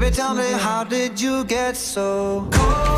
Baby, tell me, how did you get so cold